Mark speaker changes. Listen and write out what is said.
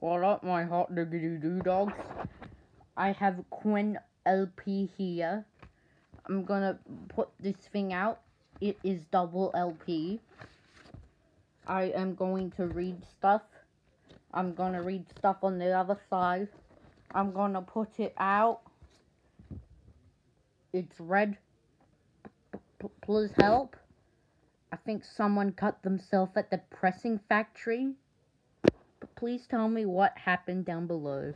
Speaker 1: What up, my hot diggity doo dogs? I have Queen LP here. I'm gonna put this thing out. It is double LP. I am going to read stuff. I'm gonna read stuff on the other side. I'm gonna put it out. It's red. P please help. I think someone cut themselves at the pressing factory. Please tell me what happened down below.